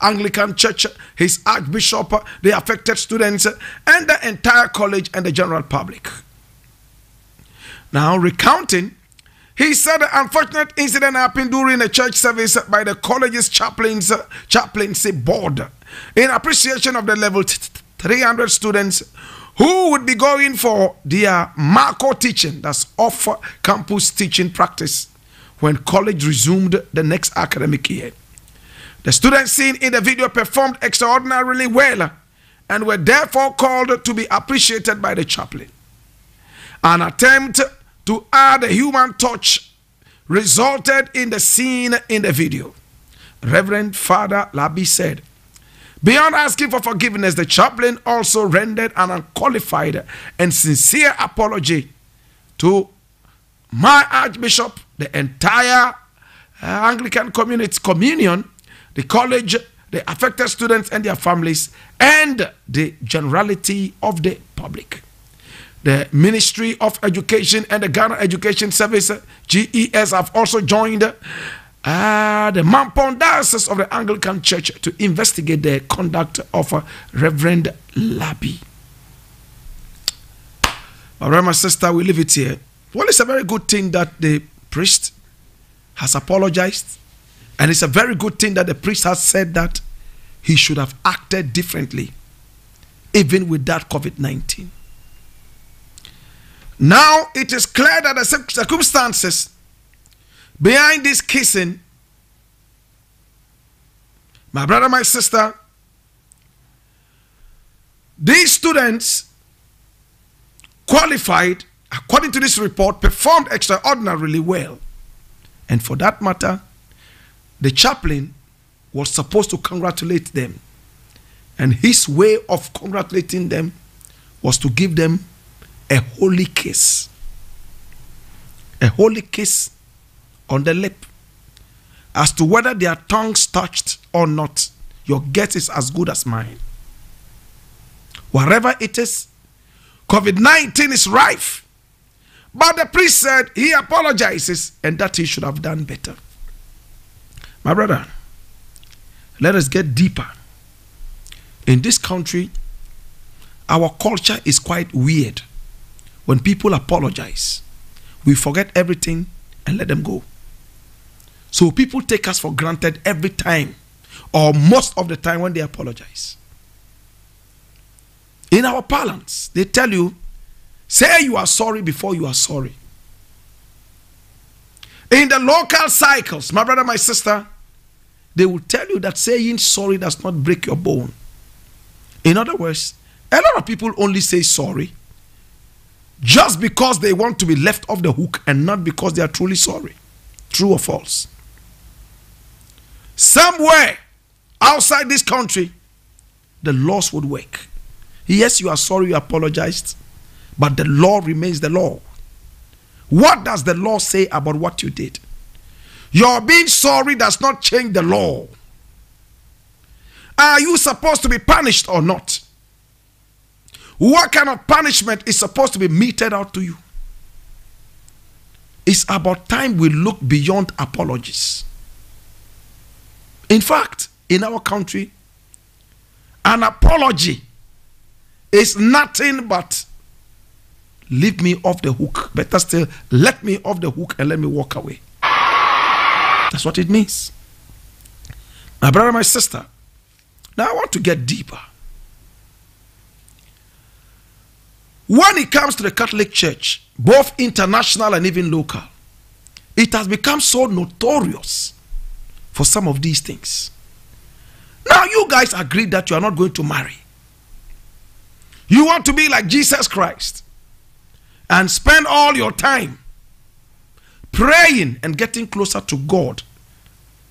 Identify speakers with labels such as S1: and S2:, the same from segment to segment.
S1: Anglican Church, his Archbishop, the affected students, and the entire college and the general public. Now, recounting, he said the unfortunate incident happened during a church service by the college's chaplains, chaplaincy board in appreciation of the level 300 students who would be going for their macro teaching, that's off campus teaching practice, when college resumed the next academic year. The students seen in the video performed extraordinarily well and were therefore called to be appreciated by the chaplain. An attempt to add a human touch resulted in the scene in the video. Reverend Father Labi said, Beyond asking for forgiveness, the chaplain also rendered an unqualified and sincere apology to my Archbishop, the entire uh, Anglican community, communion, the college, the affected students and their families, and the generality of the public. The Ministry of Education and the Ghana Education Service, GES, have also joined uh, the Mampong Diocese of the Anglican Church to investigate the conduct of uh, Reverend Labi. All right, my sister, we leave it here. Well, it's a very good thing that the priest has apologized, and it's a very good thing that the priest has said that he should have acted differently, even with that COVID 19. Now it is clear that the circumstances behind this kissing, my brother, my sister, these students qualified, according to this report, performed extraordinarily well. And for that matter, the chaplain was supposed to congratulate them. And his way of congratulating them was to give them a holy kiss. A holy kiss on the lip. As to whether their tongues touched or not, your guess is as good as mine. Wherever it is, COVID 19 is rife. But the priest said he apologizes and that he should have done better. My brother, let us get deeper. In this country, our culture is quite weird. When people apologize, we forget everything and let them go. So people take us for granted every time, or most of the time when they apologize. In our parlance, they tell you, say you are sorry before you are sorry. In the local cycles, my brother, my sister, they will tell you that saying sorry does not break your bone. In other words, a lot of people only say sorry just because they want to be left off the hook and not because they are truly sorry. True or false? Somewhere outside this country, the laws would work. Yes, you are sorry, you apologized, but the law remains the law. What does the law say about what you did? Your being sorry does not change the law. Are you supposed to be punished or not? What kind of punishment is supposed to be meted out to you? It's about time we look beyond apologies. In fact, in our country, an apology is nothing but leave me off the hook. Better still, let me off the hook and let me walk away. That's what it means. My brother, my sister, now I want to get deeper. When it comes to the Catholic Church, both international and even local, it has become so notorious for some of these things. Now, you guys agree that you are not going to marry. You want to be like Jesus Christ and spend all your time praying and getting closer to God.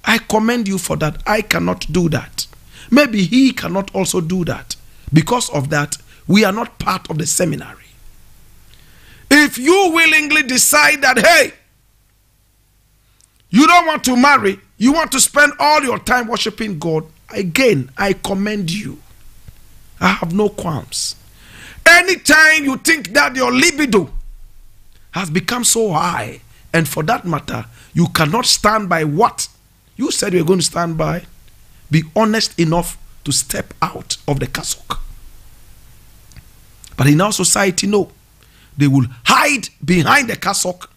S1: I commend you for that. I cannot do that. Maybe He cannot also do that. Because of that, we are not part of the seminary. If you willingly decide that, hey, you don't want to marry, you want to spend all your time worshiping God, again, I commend you. I have no qualms. Anytime you think that your libido has become so high, and for that matter, you cannot stand by what you said you were going to stand by, be honest enough to step out of the cassock. But in our society, no. They will hide behind the cassock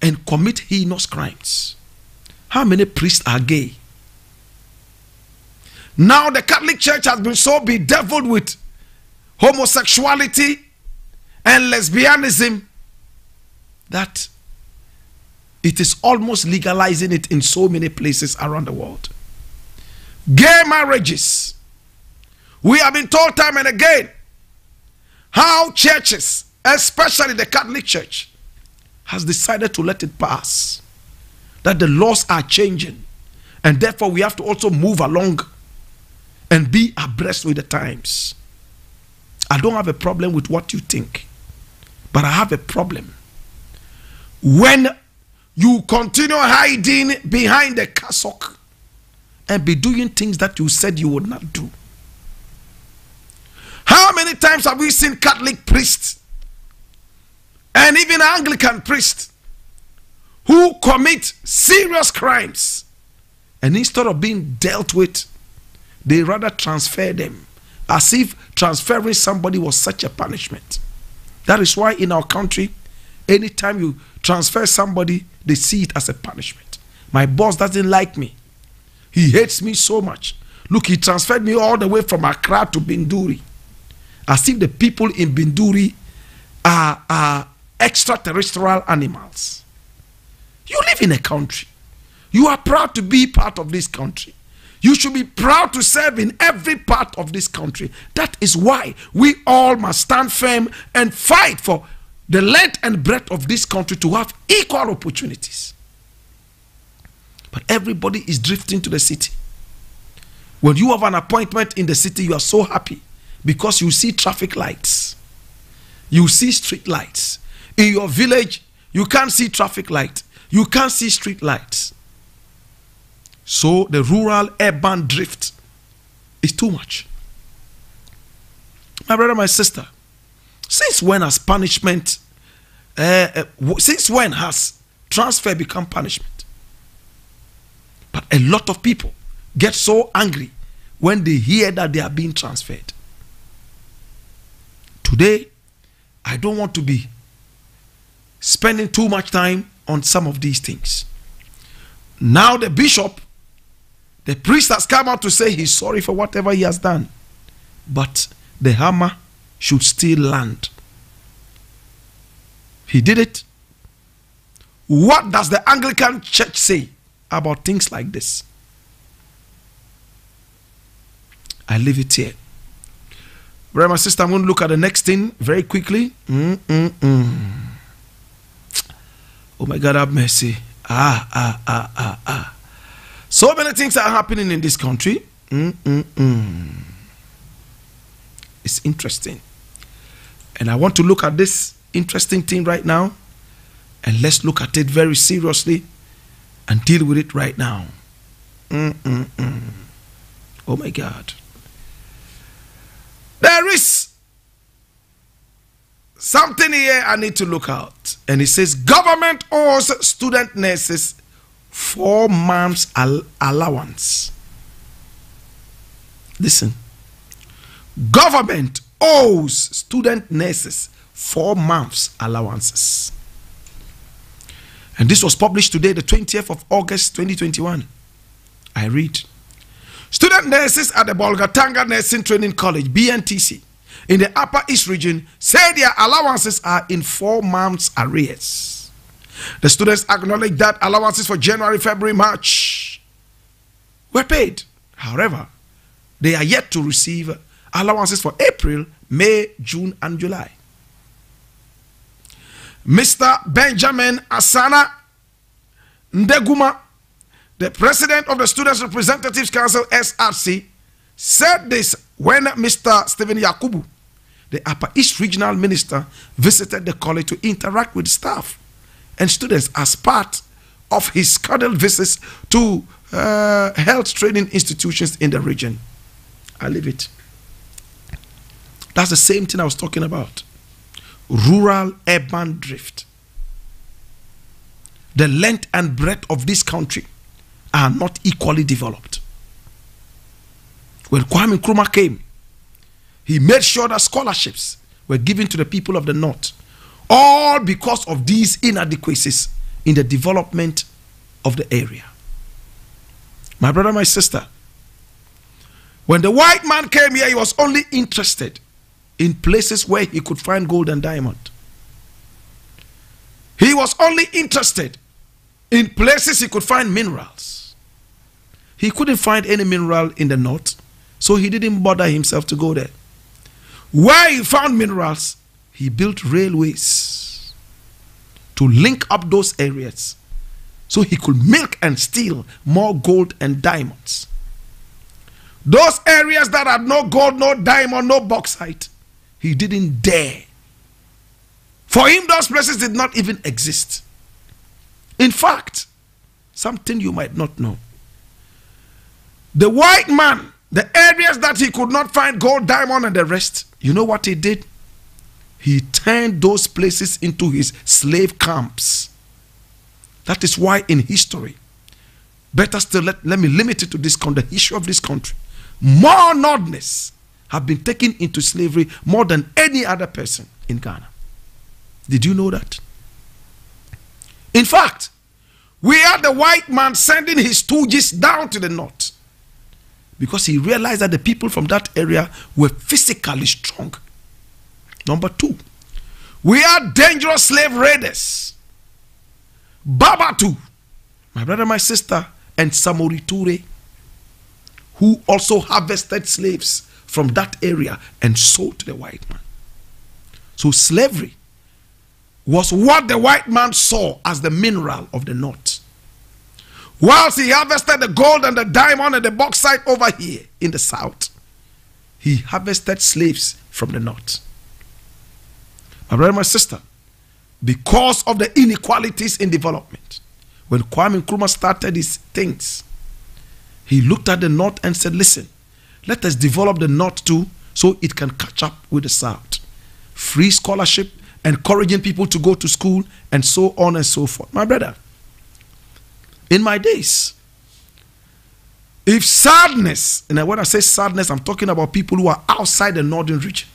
S1: and commit heinous crimes. How many priests are gay? Now the Catholic Church has been so bedeviled with homosexuality and lesbianism that it is almost legalizing it in so many places around the world. Gay marriages. We have been told time and again how churches, especially the Catholic Church, has decided to let it pass. That the laws are changing. And therefore, we have to also move along and be abreast with the times. I don't have a problem with what you think, but I have a problem when you continue hiding behind the cassock and be doing things that you said you would not do. How many times have we seen Catholic priests and even Anglican priests who commit serious crimes and instead of being dealt with, they rather transfer them as if transferring somebody was such a punishment. That is why in our country, anytime you transfer somebody, they see it as a punishment. My boss doesn't like me. He hates me so much. Look, he transferred me all the way from Accra to Binduri. As if the people in Binduri are, are extraterrestrial animals. You live in a country. You are proud to be part of this country. You should be proud to serve in every part of this country. That is why we all must stand firm and fight for the length and breadth of this country to have equal opportunities. But everybody is drifting to the city. When you have an appointment in the city, you are so happy because you see traffic lights, you see street lights. In your village, you can't see traffic light, you can't see street lights. So the rural urban drift is too much. My brother, my sister, since when has punishment, uh, since when has transfer become punishment? But a lot of people get so angry when they hear that they are being transferred. Today, I don't want to be spending too much time on some of these things. Now, the bishop, the priest has come out to say he's sorry for whatever he has done. But the hammer should still land. He did it. What does the Anglican church say about things like this? I leave it here. Brother, my sister, I'm going to look at the next thing very quickly. Mm-mm-mm. Oh my God, have mercy. Ah, ah, ah, ah, ah. So many things are happening in this country. Mm-mm-mm. It's interesting. And I want to look at this interesting thing right now. And let's look at it very seriously and deal with it right now. Mm-mm-mm. Oh my God. There is something here I need to look out. And it says government owes student nurses four months al- allowance. Listen. Government owes student nurses four months allowances. And this was published today, the 20th of August 2021. I read Student nurses at the Bolgatanga Nursing Training College, BNTC, in the Upper East region say their allowances are in four months' arrears. The students acknowledge that allowances for January, February, March were paid. However, they are yet to receive allowances for April, May, June, and July. Mr. Benjamin Asana Ndeguma the president of the Students Representatives Council, SRC, said this when Mr. Stephen Yakubu, the Upper East Regional Minister, visited the college to interact with staff and students as part of his scheduled visits to uh, health training institutions in the region. I leave it. That's the same thing I was talking about. Rural urban drift. The length and breadth of this country are not equally developed. When Kwame Nkrumah came, he made sure that scholarships were given to the people of the North, all because of these inadequacies in the development of the area. My brother, my sister, when the white man came here, he was only interested in places where he could find gold and diamond. He was only interested in places he could find minerals. He couldn't find any mineral in the north, so he didn't bother himself to go there. Where he found minerals, he built railways to link up those areas so he could milk and steal more gold and diamonds. Those areas that had no gold, no diamond, no bauxite, he didn't dare. For him, those places did not even exist. In fact, something you might not know. The white man, the areas that he could not find gold, diamond, and the rest, you know what he did? He turned those places into his slave camps. That is why in history, better still, let, let me limit it to this country, the issue of this country. More Northerners have been taken into slavery more than any other person in Ghana. Did you know that? In fact, we are the white man sending his stooges down to the north because he realized that the people from that area were physically strong. Number two, we are dangerous slave raiders. Babatu, my brother, my sister, and Samori Toure, who also harvested slaves from that area and sold to the white man. So slavery was what the white man saw as the mineral of the north. Whilst he harvested the gold and the diamond and the bauxite over here in the south, he harvested slaves from the north. My brother, my sister, because of the inequalities in development, when Kwame Nkrumah started his things, he looked at the north and said, Listen, let us develop the north too so it can catch up with the south. Free scholarship, encouraging people to go to school, and so on and so forth. My brother, in my days, if sadness, and when I say sadness, I'm talking about people who are outside the northern region,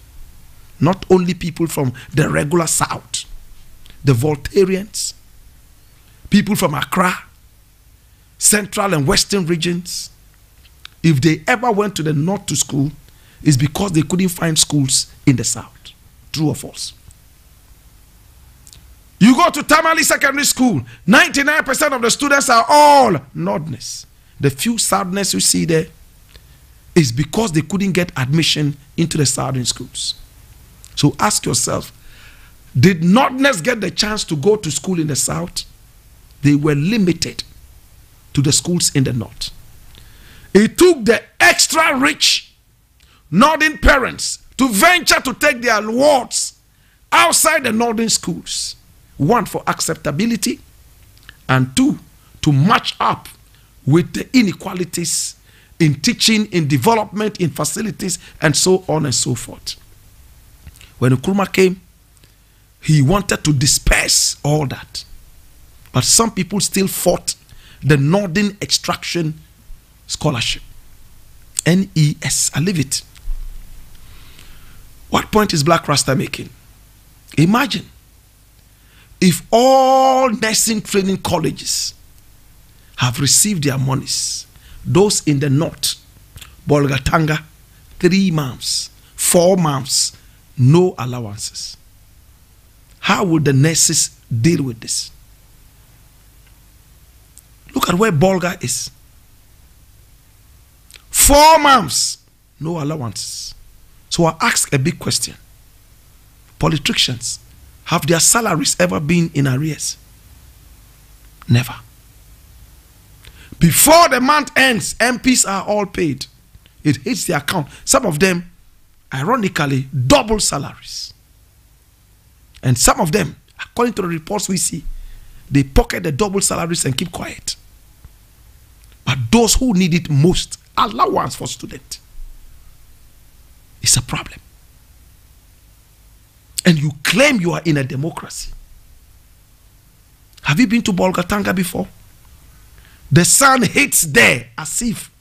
S1: not only people from the regular south, the Voltarians, people from Accra, central and western regions, if they ever went to the north to school, it's because they couldn't find schools in the south. True or false? You go to Tamale Secondary School, 99% of the students are all Northerners. The few sadness you see there is because they couldn't get admission into the southern schools. So ask yourself, did Northerners get the chance to go to school in the south? They were limited to the schools in the north. It took the extra rich northern parents to venture to take their wards outside the northern schools one, for acceptability, and two, to match up with the inequalities in teaching, in development, in facilities, and so on and so forth. When Nkrumah came, he wanted to disperse all that. But some people still fought the Northern Extraction Scholarship. NES. I leave it. What point is Blakk Rasta making? Imagine if all nursing training colleges have received their monies, those in the north, Bolgatanga, three months, four months, no allowances. How will the nurses deal with this? Look at where Bolga is. Four months, no allowances. So I ask a big question. Politicians, have their salaries ever been in arrears? Never. Before the month ends, MPs are all paid. It hits the account. Some of them, ironically, double salaries. And some of them, according to the reports we see, they pocket the double salaries and keep quiet. But those who need it most, allowance for student, is a problem and you claim you are in a democracy. Have you been to Bolgatanga before? The sun hits there as if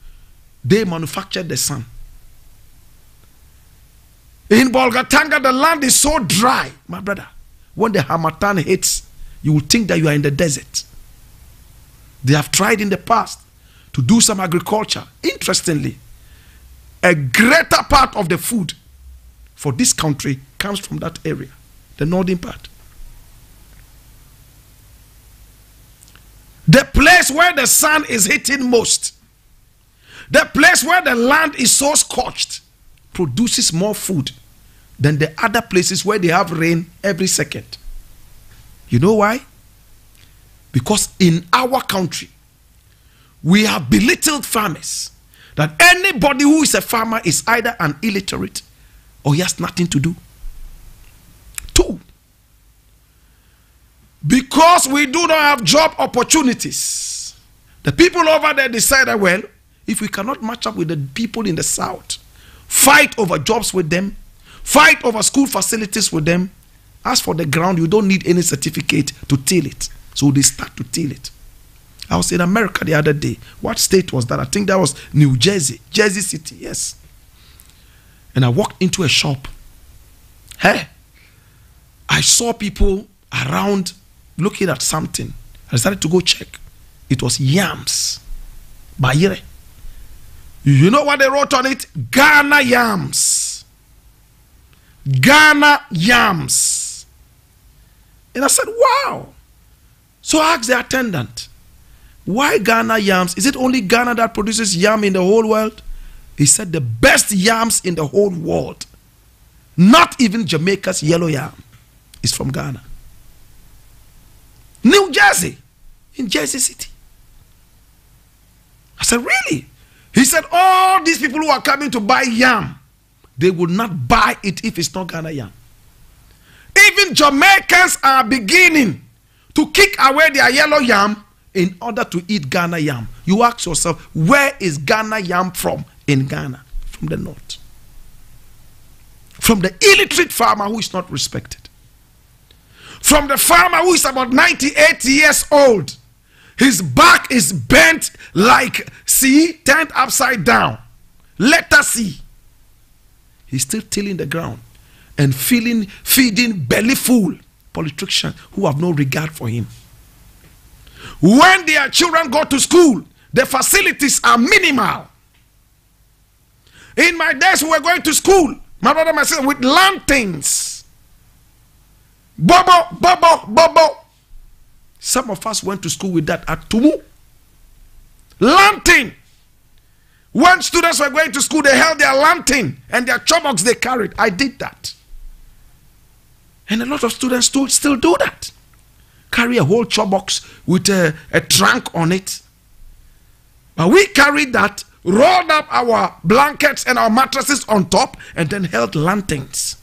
S1: they manufactured the sun. In Bolgatanga, the land is so dry, my brother. When the harmattan hits, you will think that you are in the desert. They have tried in the past to do some agriculture. Interestingly, a greater part of the food for this country comes from that area, the northern part. The place where the sun is hitting most, the place where the land is so scorched, produces more food than the other places where they have rain every second. You know why? Because in our country, we have belittled farmers. That anybody who is a farmer is either an illiterate or he has nothing to do. Two, because we do not have job opportunities, the people over there decided, well, if we cannot match up with the people in the south, fight over jobs with them, fight over school facilities with them. As for the ground, you don't need any certificate to till it. So they start to till it. I was in America the other day. What state was that? I think that was New Jersey, Jersey City, yes. And I walked into a shop. Hey, I saw people around looking at something. I decided to go check. It was yams. Bayere. You know what they wrote on it? Ghana yams. Ghana yams. And I said, wow. So I asked the attendant, why Ghana yams? Is it only Ghana that produces yam in the whole world? He said the best yams in the whole world, not even Jamaica's yellow yam, is from Ghana. New Jersey, in Jersey City. I said, Really? He said, All these people who are coming to buy yam, they will not buy it if it's not Ghana yam. Even Jamaicans are beginning to kick away their yellow yam in order to eat Ghana yam. You ask yourself, where is Ghana yam from in Ghana? From the north. From the illiterate farmer who is not respected from the farmer who is about 98 years old. His back is bent like see, turned upside down. Let us see. He's still tilling the ground and feeling, feeding belly full politicians who have no regard for him. When their children go to school, the facilities are minimal. In my days, we were going to school, my brother and my sister, with lanterns Bobo, Bobo, Bobo. Some of us went to school with that at Tumu. Lantern. When students were going to school, they held their lantern and their chop boxes they carried. I did that. And a lot of students still, still do that. Carry a whole chop box with a, a trunk on it. But we carried that, rolled up our blankets and our mattresses on top, and then held lanterns.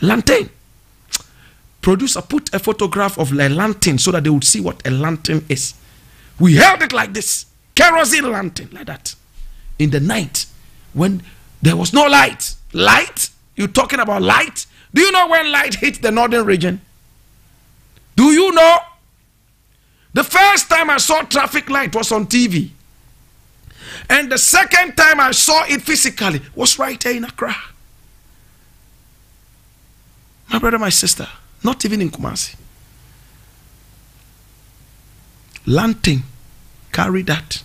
S1: Lantern producer put a photograph of a lantern so that they would see what a lantern is. We held it like this kerosene lantern, like that. In the night, when there was no light. Light? You talking about light? Do you know when light hit the northern region? Do you know? The first time I saw traffic light was on TV. And the second time I saw it physically was right there in Accra. My brother, my sister, not even in Kumasi. Lantern carry that.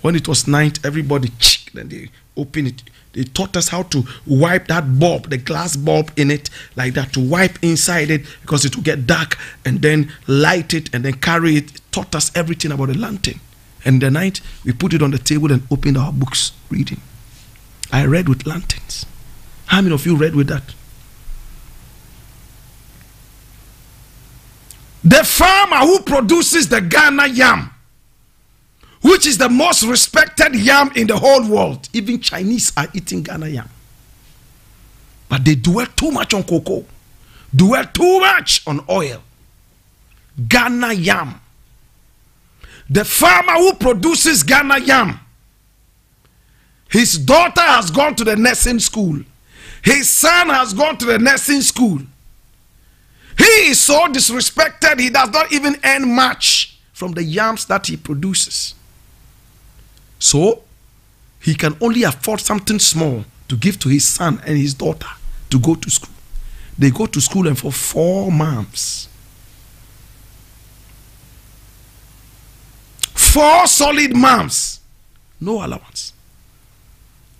S1: When it was night, everybody then they open it. They taught us how to wipe that bulb, the glass bulb in it, like that, to wipe inside it because it will get dark and then light it and then carry it. it taught us everything about the lantern. And the night we put it on the table and opened our books reading. I read with lanterns. How many of you read with that? The farmer who produces the Ghana yam, which is the most respected yam in the whole world, even Chinese are eating Ghana yam. But they dwell too much on cocoa, dwell too much on oil. Ghana yam. The farmer who produces Ghana yam, his daughter has gone to the nursing school. His son has gone to the nursing school. He is so disrespected, he does not even earn much from the yams that he produces. So, he can only afford something small to give to his son and his daughter to go to school. They go to school and for four months. Four solid months. No allowance.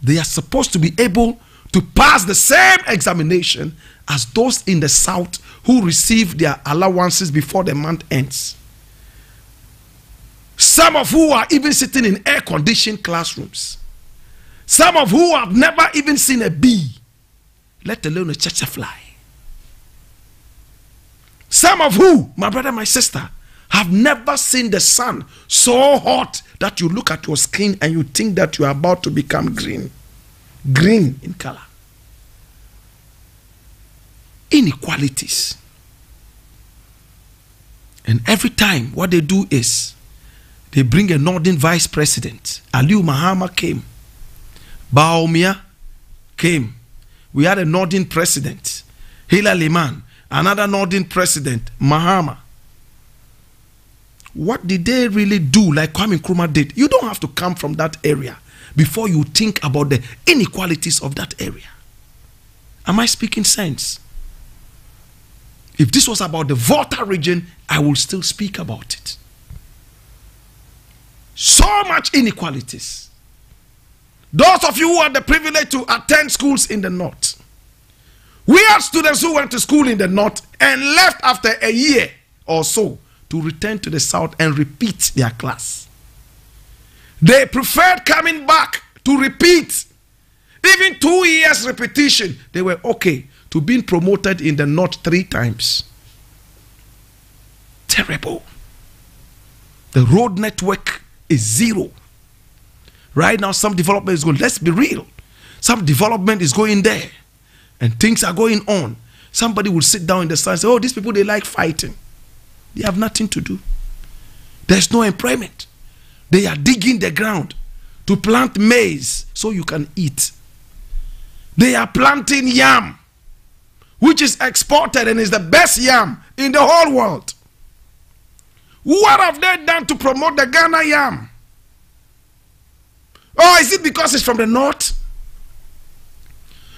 S1: They are supposed to be able to pass the same examination as those in the south who receive their allowances before the month ends. Some of who are even sitting in air conditioned classrooms. Some of who have never even seen a bee, let alone a church fly. Some of who, my brother, my sister, have never seen the sun so hot that you look at your skin and you think that you are about to become green. Green in color. Inequalities. And every time, what they do is they bring a northern vice president. Aliu Mahama came. Bawumia came. We had a northern president, Hilla Limann, another northern president, Mahama. What did they really do like Kwame Nkrumah did? You don't have to come from that area before you think about the inequalities of that area. Am I speaking sense? If this was about the Volta region, I will still speak about it. So much inequalities. Those of you who had the privilege to attend schools in the north, we had students who went to school in the north and left after a year or so to return to the south and repeat their class. They preferred coming back to repeat. Even two years repetition, they were okay to being promoted in the north three times. Terrible. The road network is zero. Right now, some development is going. Let's be real. Some development is going there, and things are going on. Somebody will sit down in the sun and say, "Oh, these people they like fighting. They have nothing to do. There's no employment. They are digging the ground to plant maize so you can eat. They are planting yam, which is exported and is the best yam in the whole world. What have they done to promote the Ghana yam? Oh, is it because it's from the north?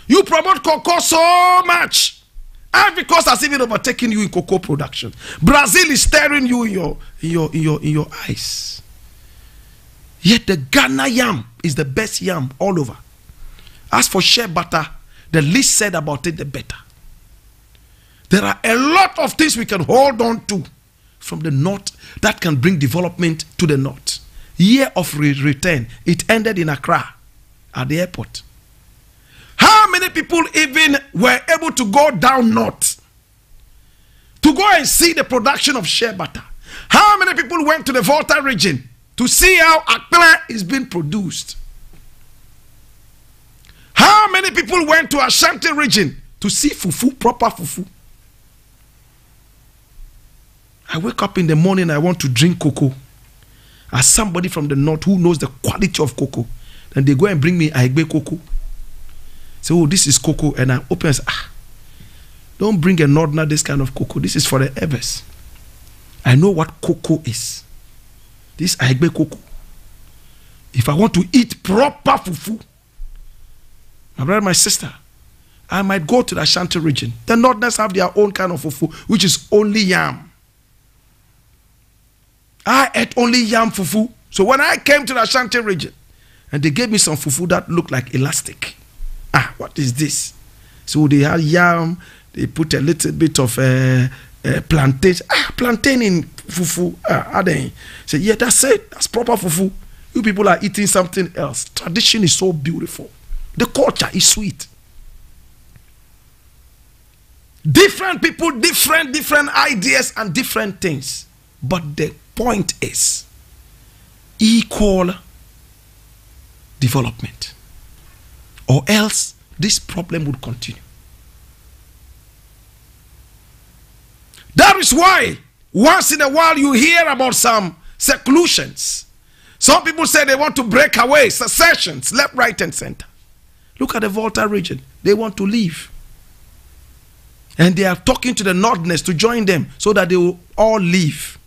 S1: You promote cocoa so much. Ivory Coast has even overtaken you in cocoa production. Brazil is staring you in your, in your, in your, in your eyes. Yet the Ghana yam is the best yam all over. As for shea butter, the least said about it, the better. There are a lot of things we can hold on to from the north that can bring development to the north year of re return, it ended in Accra at the airport. How many people even were able to go down north to go and see the production of shea butter? How many people went to the Volta region to see how Accra is being produced? How many people went to Ashanti region to see fufu, proper fufu? I wake up in the morning, I want to drink cocoa as somebody from the north who knows the quality of cocoa, then they go and bring me Aigbe cocoa. Say, oh, this is cocoa. And I open and say, ah, don't bring a northerner this kind of cocoa. This is for the Evers. I know what cocoa is. This Aigbe cocoa. If I want to eat proper fufu, my brother, my sister, I might go to the Ashanti region. The northerners have their own kind of fufu, which is only yam. I ate only yam fufu. So when I came to the Ashanti region, and they gave me some fufu that looked like elastic. Ah, what is this? So they had yam. They put a little bit of uh, uh, plantain. Ah, plantain in fufu. Ah, they? Say, yeah, that's it. That's proper fufu. You people are eating something else. Tradition is so beautiful. The culture is sweet. Different people, different, different ideas and different things. But the point is equal development, or else this problem would continue. That is why once in a while you hear about some seclusions. Some people say they want to break away, secessions, left, right, and center. Look at the Volta region. They want to leave. And they are talking to the Northerners to join them so that they will all leave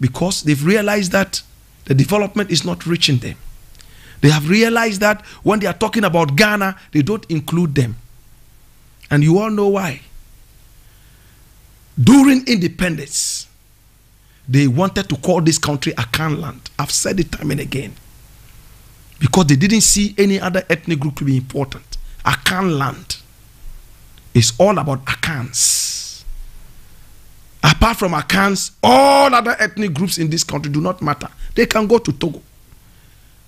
S1: because they've realized that the development is not reaching them. They have realized that when they are talking about Ghana, they don't include them. And you all know why. During independence, they wanted to call this country Akan land. I've said it time and again. Because they didn't see any other ethnic group to be important. Akan land is all about Akans. Apart from Akans, all other ethnic groups in this country do not matter. They can go to Togo.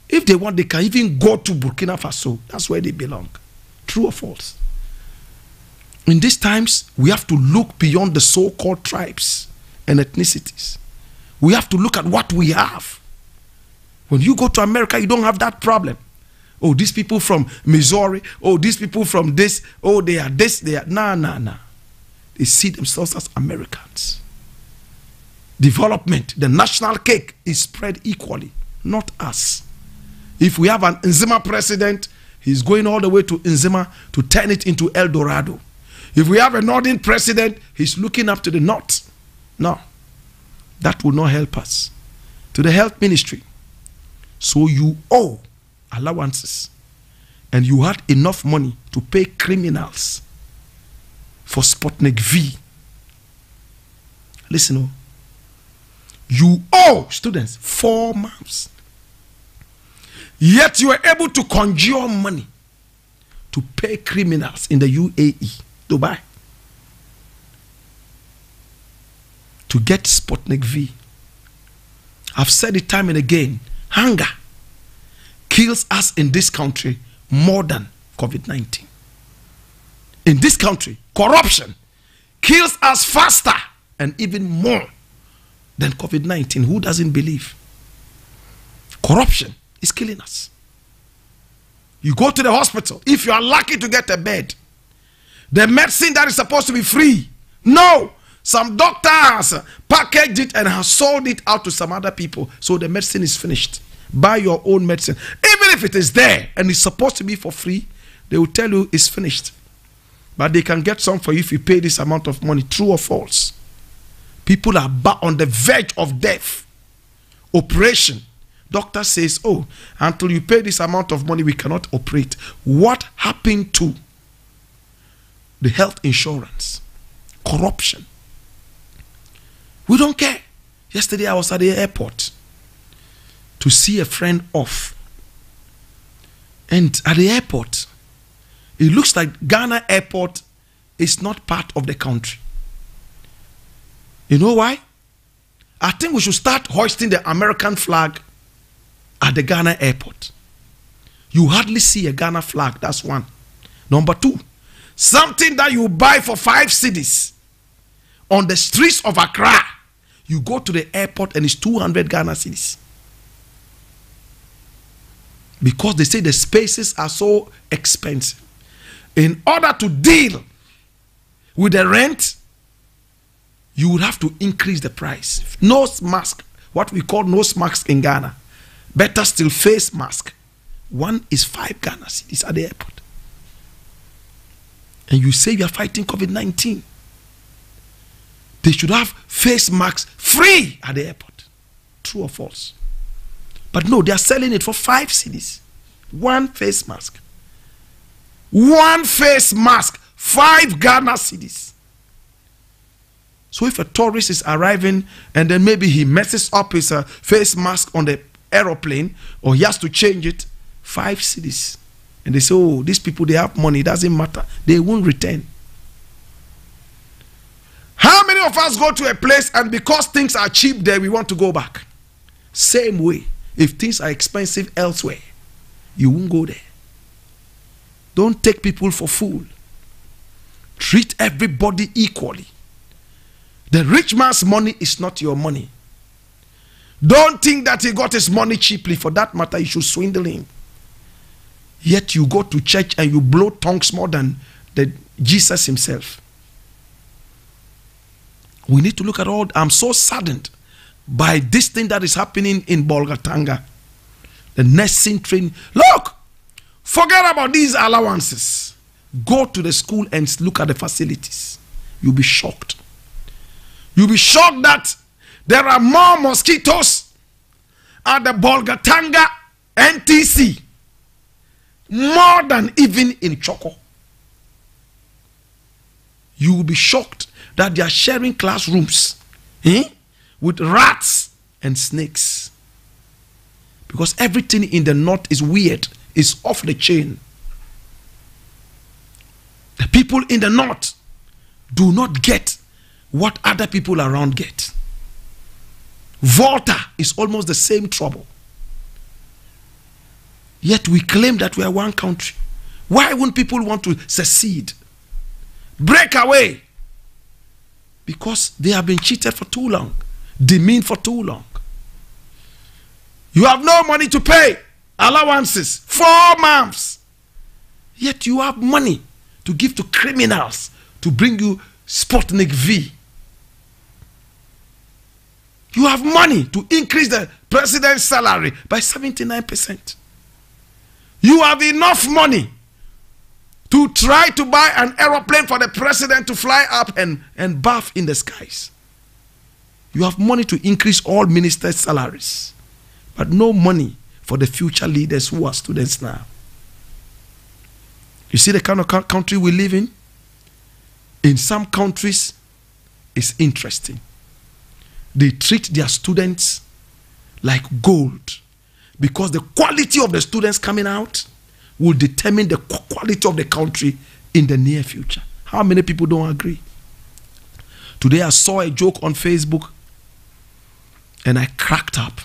S1: If they want, they can even go to Burkina Faso. That's where they belong. True or false? In these times, we have to look beyond the so called tribes and ethnicities. We have to look at what we have. When you go to America, you don't have that problem. Oh, these people from Missouri. Oh, these people from this. Oh, they are this. They are. Nah, nah, nah. They see themselves as Americans. Development, the national cake is spread equally, not us. If we have an Nzima president, he's going all the way to Nzima to turn it into El Dorado. If we have a northern president, he's looking up to the north. No, that will not help us. To the health ministry. So you owe allowances and you had enough money to pay criminals for Sputnik V. Listen, oh. you owe students four months. Yet you are able to conjure money to pay criminals in the UAE, Dubai, to get Sputnik V. I've said it time and again hunger kills us in this country more than COVID 19. In this country, corruption kills us faster and even more than COVID 19. Who doesn't believe? Corruption is killing us. You go to the hospital, if you are lucky to get a bed, the medicine that is supposed to be free, no. Some doctors packaged it and have sold it out to some other people. So the medicine is finished. Buy your own medicine. Even if it is there and it's supposed to be for free, they will tell you it's finished. But they can get some for you if you pay this amount of money. True or false? People are on the verge of death. Operation. Doctor says, oh, until you pay this amount of money, we cannot operate. What happened to the health insurance? Corruption. We don't care. Yesterday I was at the airport to see a friend off. And at the airport, it looks like Ghana airport is not part of the country. You know why? I think we should start hoisting the American flag at the Ghana airport. You hardly see a Ghana flag. That's one. Number two, something that you buy for five cedis on the streets of Accra. You go to the airport and it's 200 Ghana cedis because they say the spaces are so expensive. In order to deal with the rent, you would have to increase the price. Nose mask, what we call nose mask in Ghana, better still face mask. One is five Ghana cedis at the airport. And you say you are fighting COVID 19. They should have face masks free at the airport. True or false? But no, they are selling it for five cedis. One face mask. One face mask. Five Ghana cedis. So if a tourist is arriving and then maybe he messes up his uh, face mask on the aeroplane or he has to change it, five cedis. And they say, oh, these people, they have money. It doesn't matter. They won't return. How many of us go to a place and because things are cheap there, we want to go back? Same way. If things are expensive elsewhere, you won't go there. Don't take people for fool. Treat everybody equally. The rich man's money is not your money. Don't think that he got his money cheaply. For that matter, you should swindle him. Yet you go to church and you blow tongues more than the Jesus himself. We need to look at all. I'm so saddened by this thing that is happening in Bolgatanga. The nursing training. Look, forget about these allowances. Go to the school and look at the facilities. You'll be shocked. You'll be shocked that there are more mosquitoes at the Bolgatanga NTC more than even in Choco. you will be shocked that they are sharing classrooms eh, with rats and snakes. Because everything in the north is weird, is off the chain. The people in the north do not get what other people around get. Volta is almost the same trouble. Yet we claim that we are one country. Why wouldn't people want to secede? Break away. Because they have been cheated for too long, demeaned for too long. You have no money to pay allowances, four months. Yet you have money to give to criminals to bring you Sputnik V. You have money to increase the president's salary by 79%. You have enough money to try to buy an aeroplane for the president to fly up and, and bath in the skies. You have money to increase all ministers' salaries, but no money for the future leaders who are students now. You see the kind of country we live in? In some countries, it's interesting. They treat their students like gold because the quality of the students coming out will determine the quality of the country in the near future. How many people don't agree? Today I saw a joke on Facebook and I cracked up.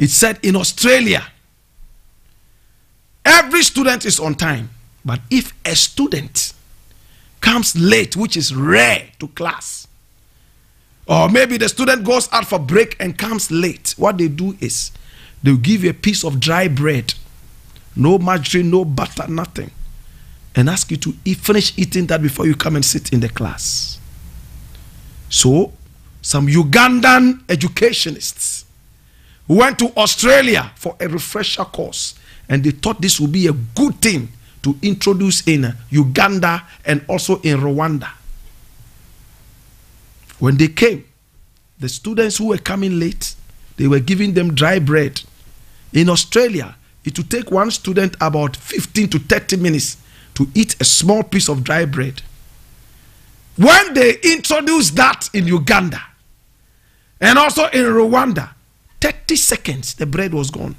S1: It said in Australia, every student is on time, but if a student comes late, which is rare to class, or maybe the student goes out for break and comes late, what they do is they'll give you a piece of dry bread no margarine, no butter, nothing, and ask you to eat, finish eating that before you come and sit in the class. So, some Ugandan educationists went to Australia for a refresher course, and they thought this would be a good thing to introduce in Uganda and also in Rwanda. When they came, the students who were coming late, they were giving them dry bread. In Australia, it would take one student about 15 to 30 minutes to eat a small piece of dry bread. When they introduced that in Uganda and also in Rwanda, 30 seconds the bread was gone.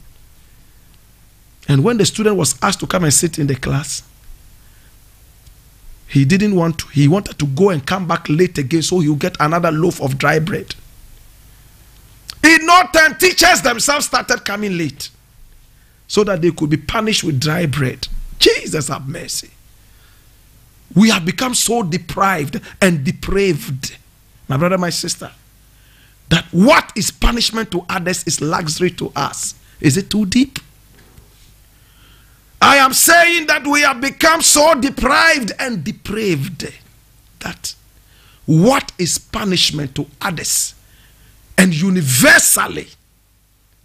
S1: And when the student was asked to come and sit in the class, he didn't want to. He wanted to go and come back late again so he'll get another loaf of dry bread. In no time, teachers themselves started coming late so that they could be punished with dry bread. Jesus have mercy. We have become so deprived and depraved, my brother, my sister, that what is punishment to others is luxury to us. Is it too deep? I am saying that we have become so deprived and depraved that what is punishment to others and universally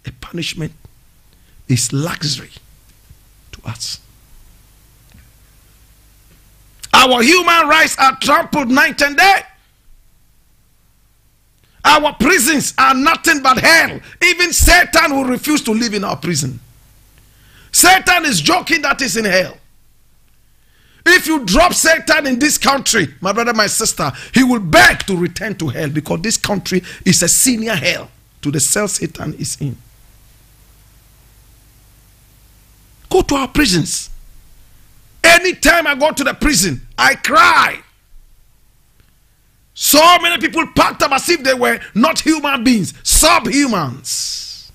S1: a punishment is luxury to us. Our human rights are trampled night and day. Our prisons are nothing but hell. Even Satan will refuse to live in our prison. Satan is joking that is in hell. If you drop Satan in this country, my brother, my sister, he will beg to return to hell because this country is a senior hell to the cell Satan is in. Go to our prisons. Anytime I go to the prison, I cry. So many people packed up as if they were not human beings, subhumans.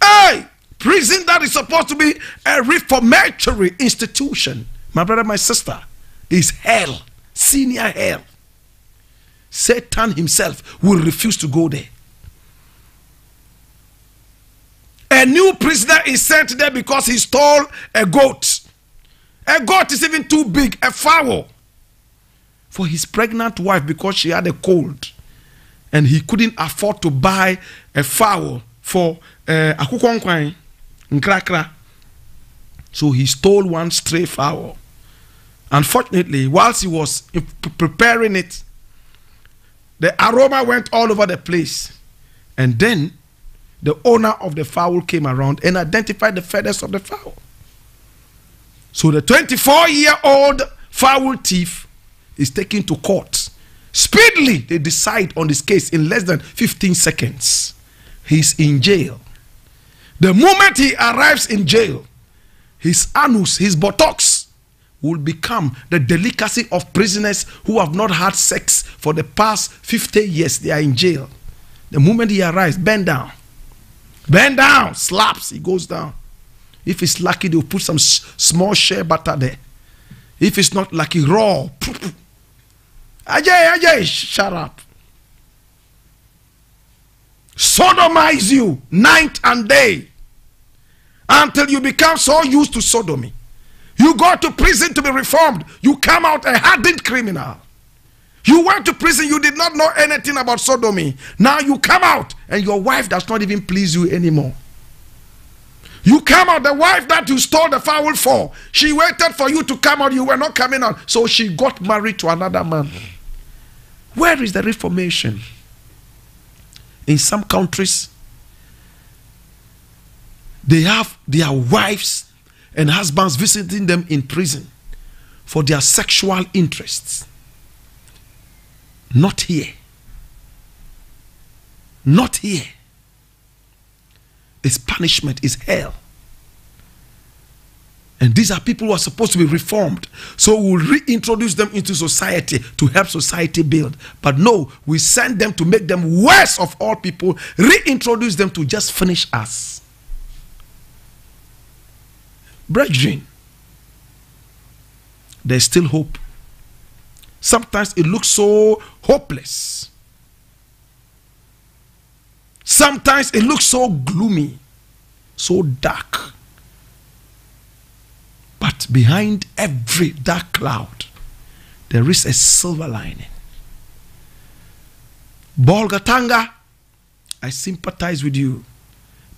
S1: Hey, prison that is supposed to be a reformatory institution, my brother, my sister, is hell, senior hell. Satan himself will refuse to go there. A new prisoner is sent there because he stole a goat. A goat is even too big, a fowl, for his pregnant wife because she had a cold. And he couldn't afford to buy a fowl for uh, nkrakra. So he stole one stray fowl. Unfortunately, whilst he was preparing it, the aroma went all over the place. And then the owner of the fowl came around and identified the feathers of the fowl. So the 24 year old fowl thief is taken to court. Speedily, they decide on this case in less than 15 seconds. He's in jail. The moment he arrives in jail, his anus, his buttocks, will become the delicacy of prisoners who have not had sex for the past 50 years. They are in jail. The moment he arrives, bend down. Bend down, slaps, he goes down. If it's lucky, they'll put some small shea butter there. If it's not lucky, raw. Ajay, Ajay, shut up. Sodomize you night and day until you become so used to sodomy. You go to prison to be reformed. You come out a hardened criminal. You went to prison, you did not know anything about sodomy. Now you come out and your wife does not even please you anymore. You come out, the wife that you stole the fowl for, she waited for you to come out, you were not coming out. So she got married to another man. Where is the reformation? In some countries, they have their wives and husbands visiting them in prison for their sexual interests. Not here. Not here. Its punishment is hell. And these are people who are supposed to be reformed. So we'll reintroduce them into society to help society build. But no, we send them to make them worst of all people, reintroduce them to just finish us. Brethren, there's still hope. Sometimes it looks so hopeless. Sometimes it looks so gloomy, so dark. But behind every dark cloud, there is a silver lining. Bolgatanga, I sympathize with you.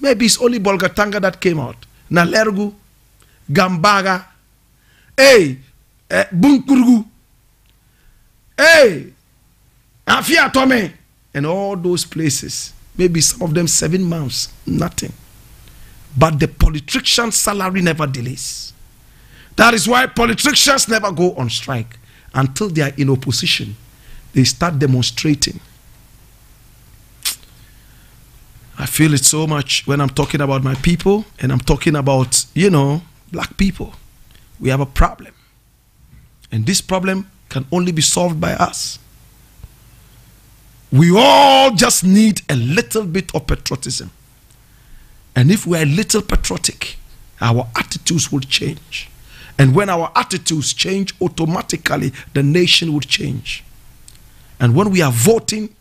S1: Maybe it's only Bolgatanga that came out. Nalerigu, Gambaga, hey, eh, Bunkpurugu, hey, Afia Tome, and all those places. Maybe some of them seven months, nothing. But the politician salary never delays. That is why politicians never go on strike until they are in opposition. They start demonstrating. I feel it so much when I'm talking about my people and I'm talking about, you know, black people. We have a problem. And this problem can only be solved by us. We all just need a little bit of patriotism. And if we are a little patriotic, our attitudes will change. And when our attitudes change, automatically the nation will change. And when we are voting,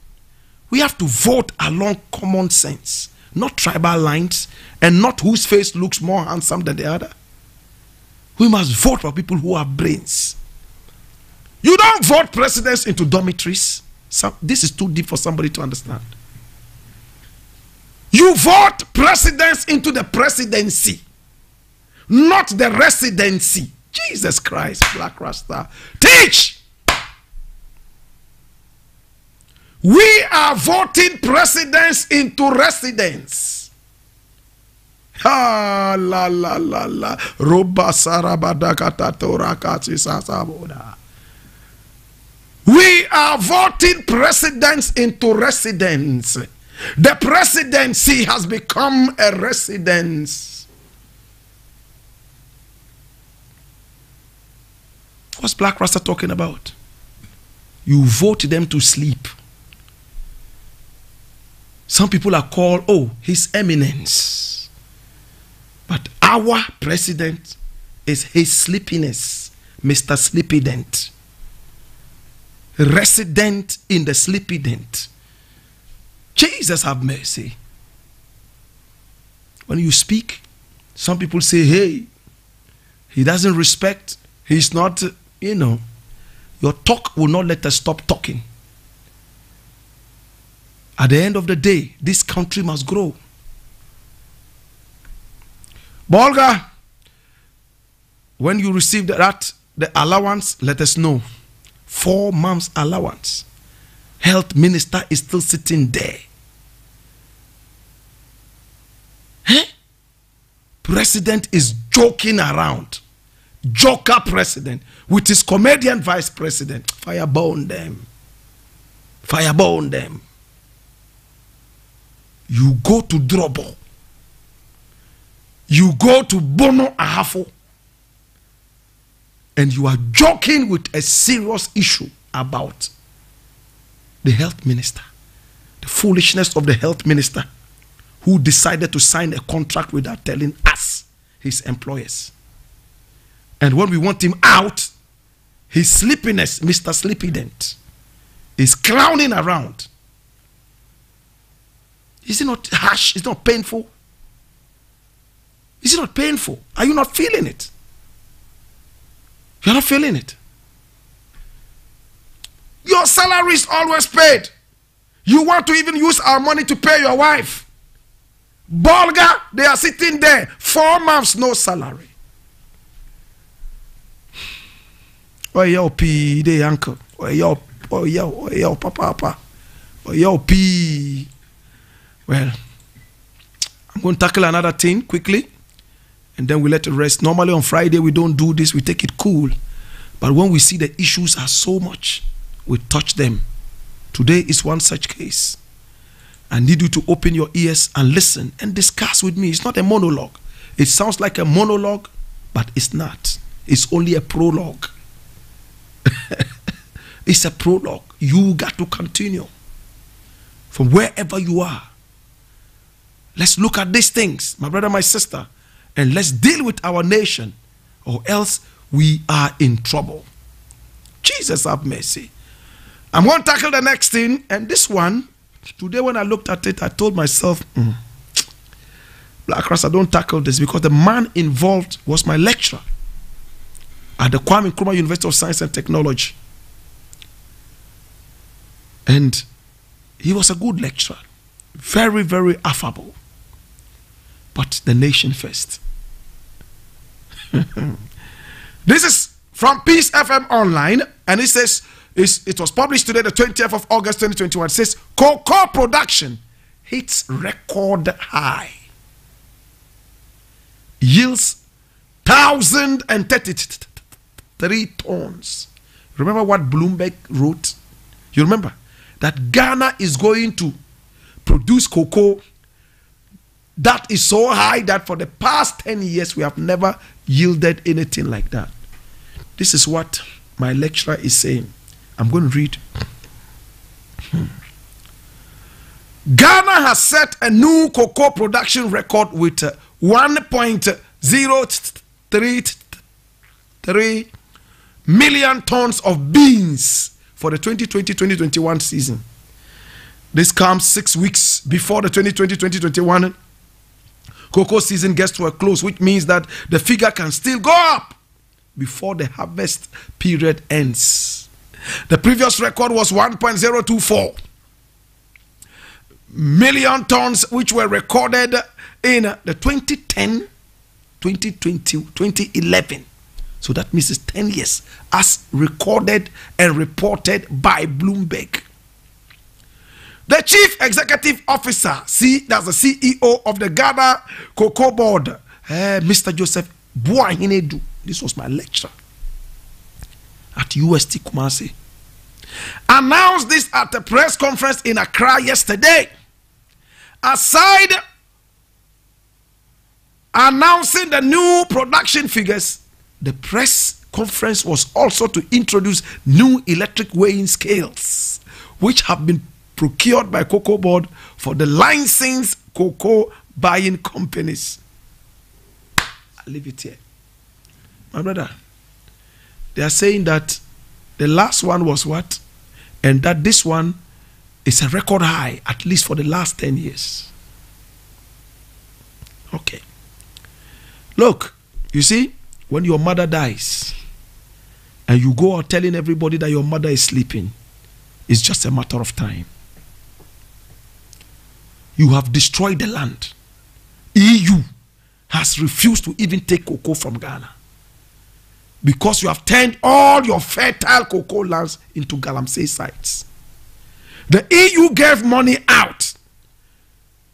S1: we have to vote along common sense, not tribal lines, and not whose face looks more handsome than the other. We must vote for people who have brains. You don't vote presidents into dormitories. Some, this is too deep for somebody to understand. You vote presidents into the presidency, not the residency. Jesus Christ, Blakk Rasta. Teach! We are voting presidents into residents. Ha la la la la. Roba sarabadakata torakati sasaboda. We are voting presidents into residents. The presidency has become a residence. What's Blakk Rasta talking about? You vote them to sleep. Some people are called, oh, His Eminence. But our president is His Sleepiness, Mr. Sleepy Dent resident in the sleepy dent. Jesus have mercy. When you speak, some people say, hey, he doesn't respect, he's not, you know, your talk will not let us stop talking. At the end of the day, this country must grow. Bolga, when you receive that, the allowance, let us know four months allowance. Health minister is still sitting there. President is joking around. Joker president with his comedian vice president. Fireburn them. Fireburn them. You go to Drobo. You go to Bono Ahafo. And you are joking with a serious issue about the health minister. The foolishness of the health minister who decided to sign a contract without telling us, his employers. And when we want him out, his sleepiness, Mr. Sleepydent, is clowning around. Is it not harsh? Is it not painful? Is it not painful? Are you not feeling it? You're not feeling it. Your salary is always paid. You want to even use our money to pay your wife. Bolga, they are sitting there, four months, no salary. Oh, yo, P, they uncle. Oh, yo, oh, yo, oh, yo, papa, papa. Oh, yo, P. Well, I'm going to tackle another thing quickly and then we let it rest. Normally on Friday, we don't do this, we take it cool. But when we see the issues are so much, we touch them. Today is one such case. I need you to open your ears and listen and discuss with me. It's not a monologue. It sounds like a monologue, but it's not. It's only a prologue. It's a prologue. You got to continue from wherever you are. Let's look at these things, my brother, my sister, and let's deal with our nation, or else we are in trouble. Jesus have mercy. I'm going to tackle the next thing, and this one, today when I looked at it, I told myself, mm, Blakk Rasta, don't tackle this because the man involved was my lecturer at the Kwame Nkrumah University of Science and Technology. And he was a good lecturer, very, very affable. But the nation first. this is from Peace FM Online, and it says it was published today, the 20th of August 2021. It says cocoa production hits record high, yields 1,033 tons. Remember what Bloomberg wrote? You remember that Ghana is going to produce cocoa that is so high that for the past 10 years we have never yielded anything like that. This is what my lecturer is saying. I'm going to read. Hmm. Ghana has set a new cocoa production record with uh, 1.033 million tons of beans for the 2020-2021 season. This comes six weeks before the 2020-2021 cocoa season gets to a close, which means that the figure can still go up before the harvest period ends. The previous record was 1.024 million tons, which were recorded in the 2010, 2020, 2011. So that means it's 10 years, as recorded and reported by Bloomberg. The chief executive officer, see, that's the CEO of the Ghana Cocoa Board, uh, eh, Mr. Joseph Boahen Aidoo. This was my lecture at UST Kumasi. Announced this at a press conference in Accra yesterday. Aside announcing the new production figures, the press conference was also to introduce new electric weighing scales, which have been procured by Cocoa Board for the licensed cocoa buying companies. i leave it here. My brother, they are saying that the last one was what? And that this one is a record high, at least for the last 10 years. Okay. Look, you see, when your mother dies and you go out telling everybody that your mother is sleeping, it's just a matter of time you have destroyed the land. EU has refused to even take cocoa from Ghana because you have turned all your fertile cocoa lands into galamsey sites. The EU gave money out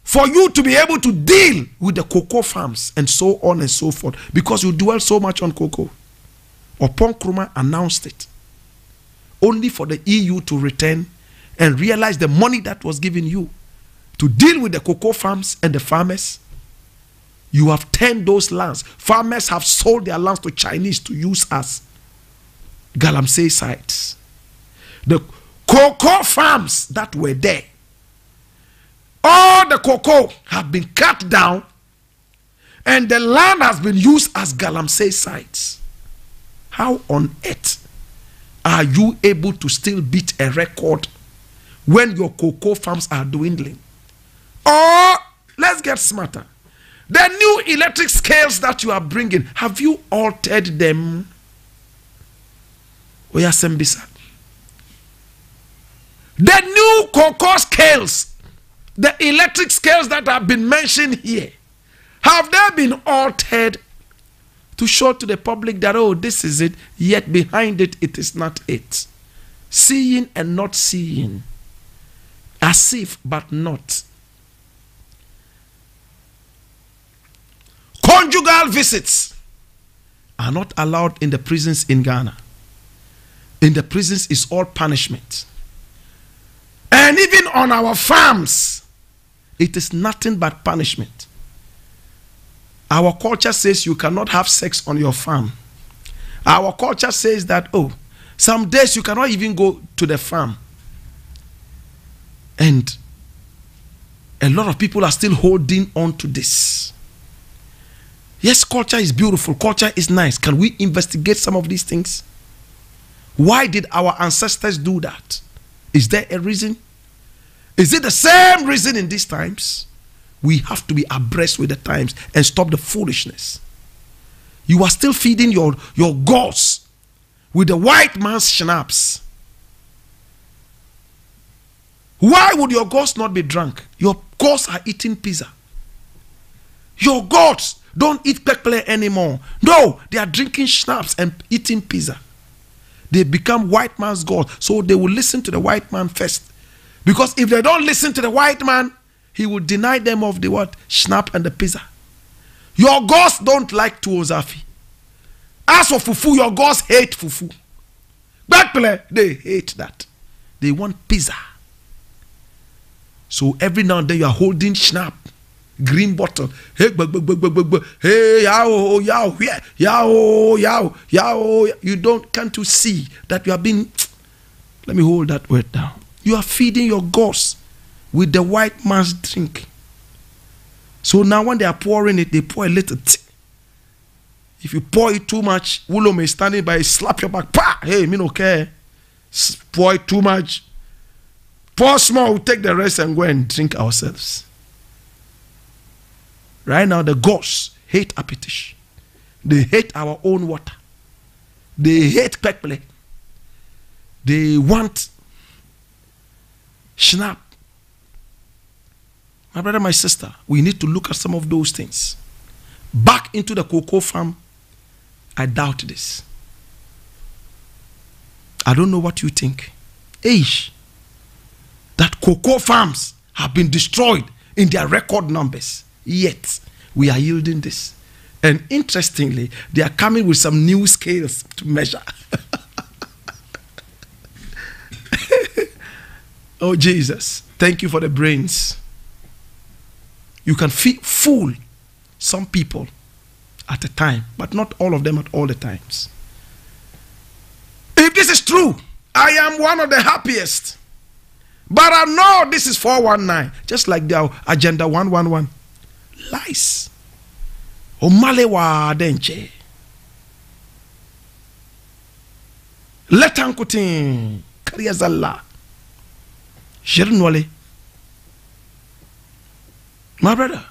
S1: for you to be able to deal with the cocoa farms and so on and so forth because you dwell so much on cocoa. Upon Nkrumah announced it, only for the EU to return and realize the money that was given you to deal with the cocoa farms and the farmers. You have turned those lands. Farmers have sold their lands to Chinese to use as Galamsey sites. The cocoa farms that were there, all the cocoa have been cut down and the land has been used as Galamsey sites. How on earth are you able to still beat a record when your cocoa farms are dwindling? Or let's get smarter. The new electric scales that you are bringing, have you altered them? Oya Sembisa. The new cocoa scales, the electric scales that have been mentioned here, have they been altered to show to the public that, oh, this is it, yet behind it, it is not it. Seeing and not seeing. As if, but not. Conjugal visits are not allowed in the prisons in Ghana. In the prisons is all punishment. And even on our farms, it is nothing but punishment. Our culture says you cannot have sex on your farm. Our culture says that, oh, some days you cannot even go to the farm. And a lot of people are still holding on to this. Yes, culture is beautiful, culture is nice. Can we investigate some of these things? Why did our ancestors do that? Is there a reason? Is it the same reason in these times? We have to be abreast with the times and stop the foolishness. You are still feeding your, your gods with the white man's schnapps. Why would your gods not be drunk? Your gods are eating pizza. Your gods don't eat pekple anymore. No, they are drinking schnapps and eating pizza. They become white man's God. So they will listen to the white man first. Because if they don't listen to the white man, he will deny them of the what? Schnapp and the pizza. Your gods don't like tuozafi. As for fufu, your gods hate fufu. Bekple, they hate that. They want pizza. So every now and then you are holding schnapp, green bottle. Hey, hey, yao, yao, yao, yao, yao. You don't can't you see that you are being. Let me hold that word down. You are feeding your gods with the white man's drink. So now when they are pouring it, they pour a little tea. If you pour it too much, Wulo may standing by, slap your back. Pa! Hey, me no care. Pour it too much. Pour small, we'll take the rest and go and drink ourselves. Right now, the ghosts hate akpeteshie. They hate our own water. They hate pekple. They want schnapp. My brother, my sister, we need to look at some of those things. Back into the cocoa farm, I doubt this. I don't know what you think. age That cocoa farms have been destroyed in their record numbers. Yet, we are yielding this. And interestingly, they are coming with some new scales to measure. oh, Jesus. Thank you for the brains. You can fool some people at a time, but not all of them at all the times. If this is true, I am one of the happiest. But I know this is 419, just like the agenda 111. Lies. Wa denche. Letankutin. Jirnwale. My brother,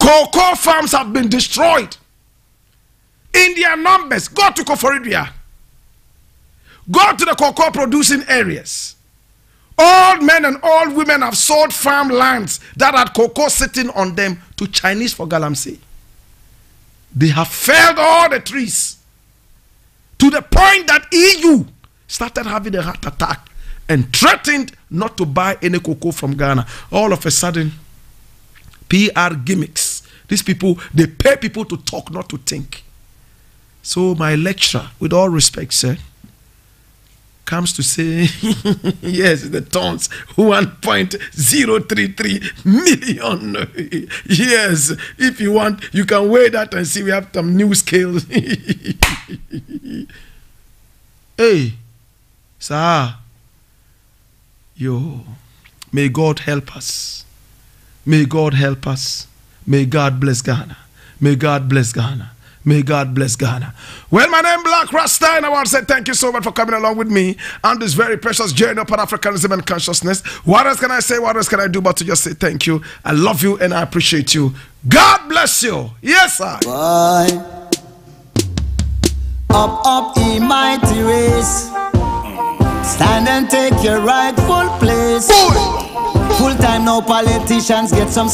S1: cocoa farms have been destroyed in their numbers. Go to Koforidua. Go to the cocoa producing areas. All men and all women have sold farm lands that had cocoa sitting on them to Chinese for Galamsey. They have felled all the trees to the point that EU started having a heart attack and threatened not to buy any cocoa from Ghana. All of a sudden, PR gimmicks. These people, they pay people to talk, not to think. So my lecturer, with all respect, sir, comes to say, yes, the tons, 1.033 million. yes, if you want, you can weigh that and see we have some new scales. hey, sir, yo, may God help us. May God help us. May God bless Ghana. May God bless Ghana. May God bless Ghana. Well, my name Blakk Rasta, and I want to say thank you so much for coming along with me on this very precious journey of Pan Africanism and consciousness. What else can I say? What else can I do but to just say thank you? I love you and I appreciate you. God bless you. Yes, sir.
S2: Bye. Up, up, e mighty race. Stand and take your rightful place. Full time, no politicians get some.